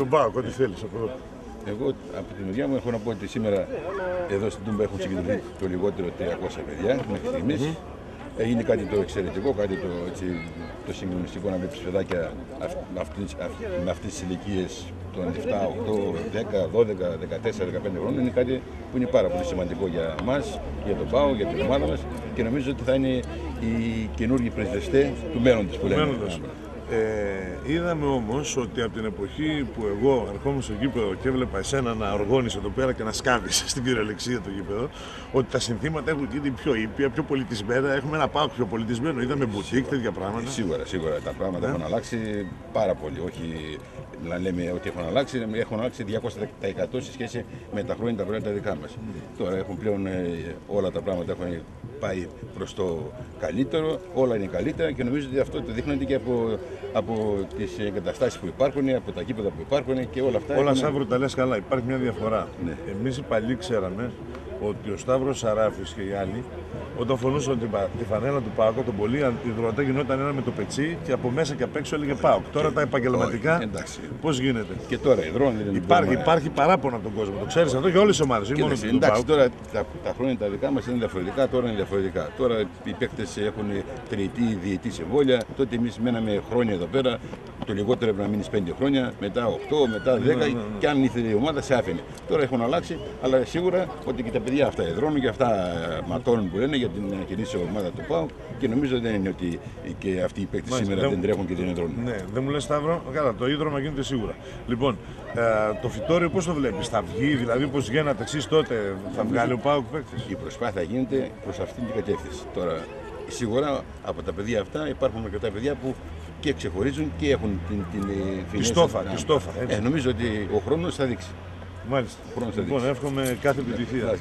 Τον Πάοκ, ό,τι θέλεις από εδώ. Εγώ από την μεριά μου έχω να πω ότι σήμερα εδώ στην Τούμπα έχουν συγκεντρωθεί το λιγότερο 300 παιδιά μέχρι στιγμής. Έγινε κάτι το εξαιρετικό, κάτι το, έτσι, το συγκλονιστικό να βλέπεις παιδάκια αυ- με αυτές, αυ- με αυτές τις ηλικίες των 7, 8, 10, 12, 14, 15 χρόνων είναι κάτι που είναι πάρα πολύ σημαντικό για μας, για τον ΠΑΟ, για την ομάδα μας και νομίζω ότι θα είναι οι καινούργιοι πρεσβευτές του μέλλοντος που λέμε. Μένοντας. Ε, είδαμε όμως ότι από την εποχή που εγώ ερχόμουν στο γήπεδο και έβλεπα εσένα να οργώνεις εδώ πέρα και να σκάβεις στην κυριολεξία το γήπεδο, ότι τα συνθήματα έχουν γίνει πιο ήπια, πιο πολιτισμένα. Έχουμε ένα πάω πιο πολιτισμένο. Είδαμε μπουτίκ, τέτοια πράγματα. Σίγουρα, σίγουρα τα πράγματα έχουν αλλάξει πάρα πολύ. Όχι να λέμε ότι έχουν αλλάξει, έχουν αλλάξει 200% σε σχέση με τα χρόνια τα χρόνια τα δικά μας. Τώρα έχουν πλέον ε, όλα τα πράγματα έχουν πάει προς το καλύτερο, όλα είναι καλύτερα και νομίζω ότι αυτό το δείχνεται και από, από τις εγκαταστάσεις που υπάρχουν, από τα κήπεδα που υπάρχουν και όλα αυτά. Όλα έχουν- Σάβρο τα λες καλά. Υπάρχει μια διαφορά. Ναι. Εμείς οι παλιοί ξέραμε ότι ο Σταύρος Σαράφης και οι άλλοι, όταν φορούσαν την, πα- τη φανέλα του Πάοκ, τον πολύ υδροτά γινόταν ένα με το πετσί και από μέσα και απ' έξω έλεγε Πάοκ. Τώρα τα επαγγελματικά, Όχι, εντάξει. πώς γίνεται; Και τώρα υδρώνει. δεν Υπάρχει, μπορούμε- υπάρχει παράπονο από τον κόσμο. Το ξέρεις αυτό και όλες οι ομάδες. Όχι μόνο Κοίταξε, του εντάξει, Πάοκ. τώρα τα, τα χρόνια τα δικά μας είναι διαφορετικά, τώρα είναι διαφορετικά. Τώρα οι παίκτες έχουν τριετή, διετή συμβόλαια. Τότε εμείς μέναμε χρόνια εδώ πέρα. Το λιγότερο έπρεπε να μείνεις πέντε χρόνια, μετά 8, μετά 10 και αν ήθελε η ομάδα σε άφηνε. Τώρα έχουν αλλάξει, αλλά σίγουρα ότι και τα παιδιά αυτά εδρώνουν και αυτά ε, ματώνουν που λένε για την κινήσει ομάδα του ΠΑΟ και νομίζω δεν είναι ότι και αυτοί οι παίκτες Μάλιστα, σήμερα δεν- δεν τρέχουν και δεν εδρώνουν. Ναι, δεν μου λες Σταύρο, καλά, το ίδρυμα γίνεται σίγουρα. Λοιπόν, ε, το φυτόριο πώς το βλέπεις, θα βγει, δηλαδή πώς γίνατε εσείς τότε, θα βγάλει ο Πάοκ παίκτη. Η προσπάθεια γίνεται προς αυτήν την κατεύθυνση. Τώρα, σίγουρα από τα παιδιά αυτά υπάρχουν αρκετά παιδιά που και ξεχωρίζουν και έχουν την, την ε, φινέσα. στόφα, Να- τη στόφα, έτσι. Ε, νομίζω ότι ο χρόνος θα δείξει. Μάλιστα. Χρόνος θα Λοιπόν, δείξει. εύχομαι κάθε επιτυχία.